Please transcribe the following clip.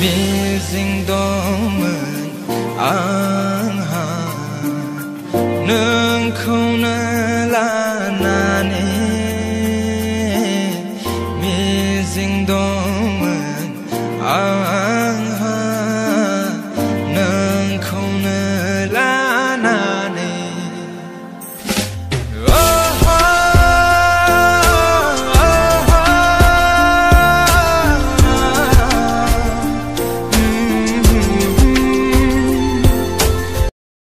missing domen ang ha nương không na la na ne missing domen